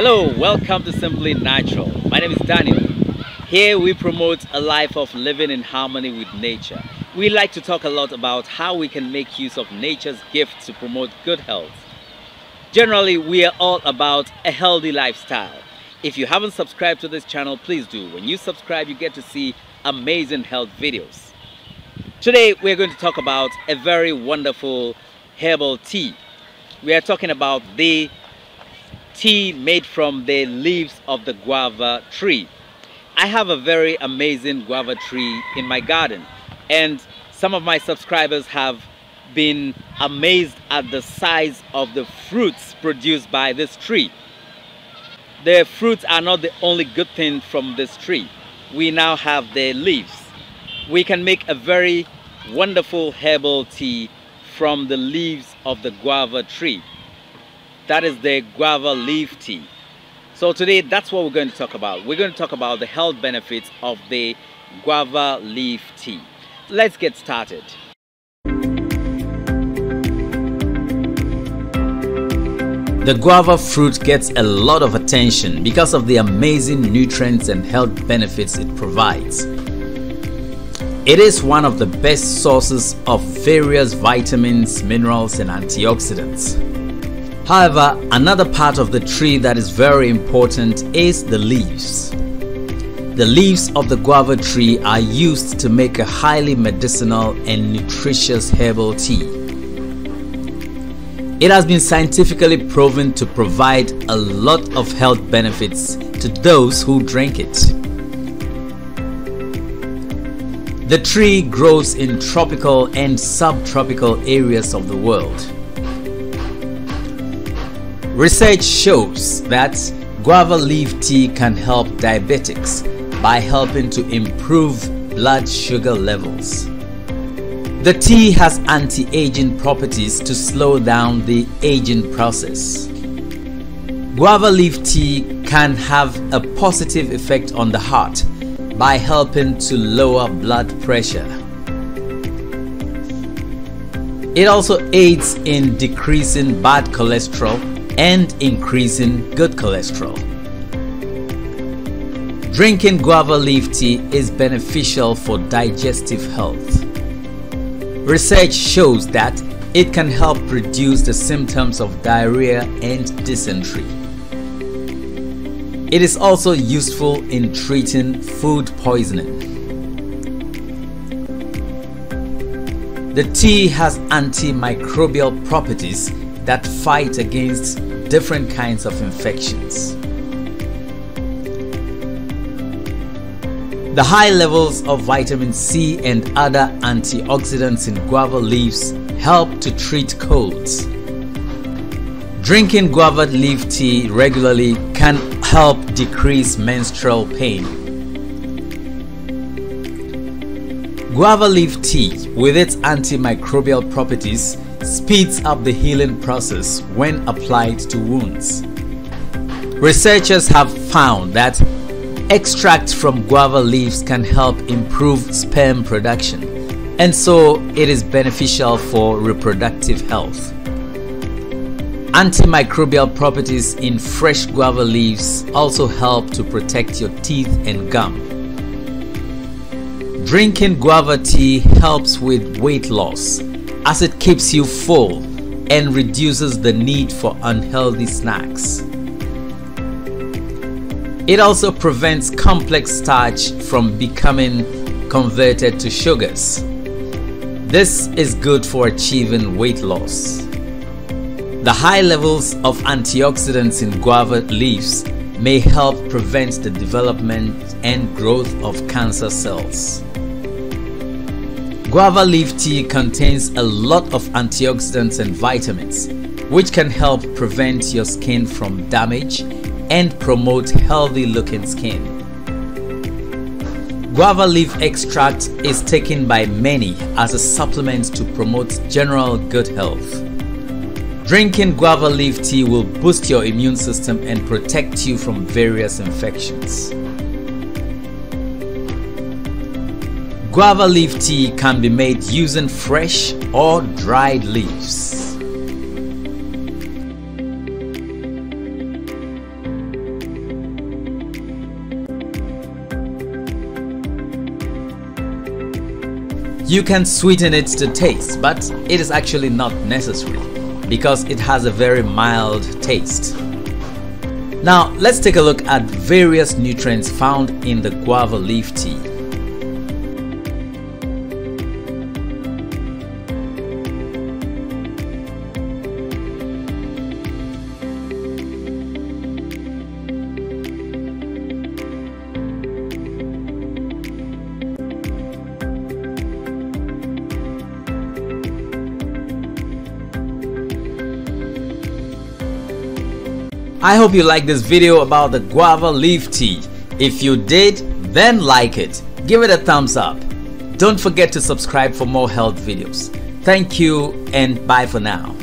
Hello, welcome to Simply Natural. My name is Daniel. Here we promote a life of living in harmony with nature. We like to talk a lot about how we can make use of nature's gifts to promote good health. Generally, we are all about a healthy lifestyle. If you haven't subscribed to this channel, please do. When you subscribe, you get to see amazing health videos. Today, we're going to talk about a very wonderful herbal tea. We are talking about the tea made from the leaves of the guava tree. I have a very amazing guava tree in my garden and some of my subscribers have been amazed at the size of the fruits produced by this tree. The fruits are not the only good thing from this tree. We now have the leaves. We can make a very wonderful herbal tea from the leaves of the guava tree. That is the guava leaf tea. So today that's what we're going to talk about. We're going to talk about the health benefits of the guava leaf tea. Let's get started. The guava fruit gets a lot of attention because of the amazing nutrients and health benefits it provides. It is one of the best sources of various vitamins, minerals, and antioxidants. However, another part of the tree that is very important is the leaves. The leaves of the guava tree are used to make a highly medicinal and nutritious herbal tea. It has been scientifically proven to provide a lot of health benefits to those who drink it. The tree grows in tropical and subtropical areas of the world. Research shows that guava leaf tea can help diabetics by helping to improve blood sugar levels. The tea has anti-aging properties to slow down the aging process. Guava leaf tea can have a positive effect on the heart by helping to lower blood pressure. It also aids in decreasing bad cholesterol and increasing good cholesterol. Drinking guava leaf tea is beneficial for digestive health. Research shows that it can help reduce the symptoms of diarrhea and dysentery. It is also useful in treating food poisoning. The tea has antimicrobial properties that fight against different kinds of infections. The high levels of vitamin C and other antioxidants in guava leaves help to treat colds. Drinking guava leaf tea regularly can help decrease menstrual pain. Guava leaf tea, with its antimicrobial properties, speeds up the healing process when applied to wounds. Researchers have found that extracts from guava leaves can help improve sperm production, and so it is beneficial for reproductive health. Antimicrobial properties in fresh guava leaves also help to protect your teeth and gum. Drinking guava tea helps with weight loss as it keeps you full and reduces the need for unhealthy snacks. It also prevents complex starch from becoming converted to sugars. This is good for achieving weight loss. The high levels of antioxidants in guava leaves may help prevent the development and growth of cancer cells. Guava leaf tea contains a lot of antioxidants and vitamins, which can help prevent your skin from damage and promote healthy looking skin. Guava leaf extract is taken by many as a supplement to promote general good health. Drinking guava leaf tea will boost your immune system and protect you from various infections. Guava leaf tea can be made using fresh or dried leaves. You can sweeten it to taste, but it is actually not necessary because it has a very mild taste. Now let's take a look at various nutrients found in the guava leaf tea. I hope you liked this video about the guava leaf tea. If you did, then like it. Give it a thumbs up. Don't forget to subscribe for more health videos. Thank you and bye for now.